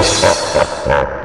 Deus.